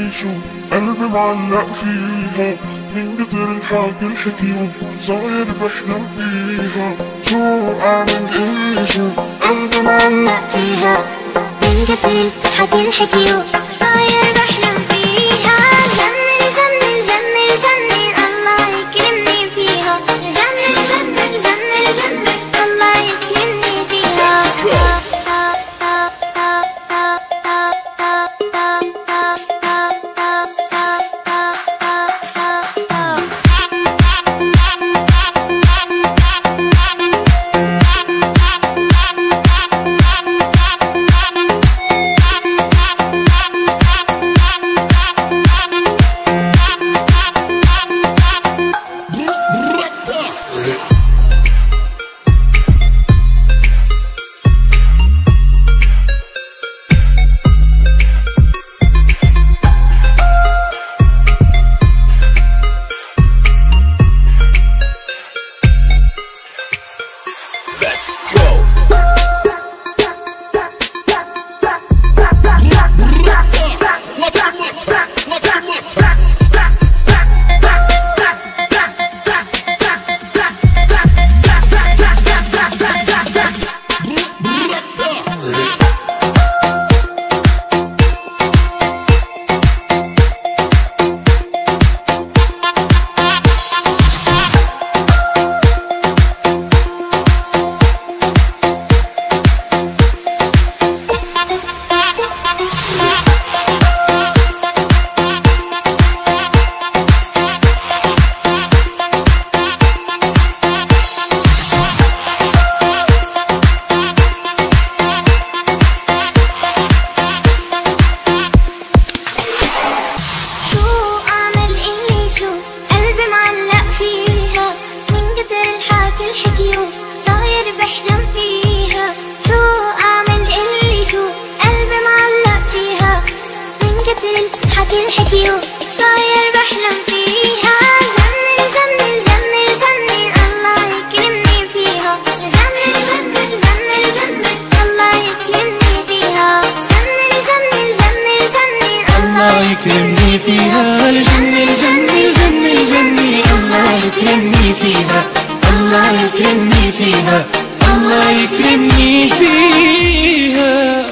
يعيشوا. قلبي معلق فيها. من قدر الحاجة الحكيو صاير بحلم فيها. شو اعمل إيه شو قلبي معلق فيها. من قدر الحاجة الحكيو صاير الحكيو صاير بحلم فيها جنن جنن جنن جنن الله يكرمني فيها جنن جنن جنن جنن الله يكرمني فيها جنن جنن جنن جنن الله يكرمني فيها الجنة الجنة الجنة الجنة الله يكرمني فيها الله يكرمني فيها الله يكرمني فيها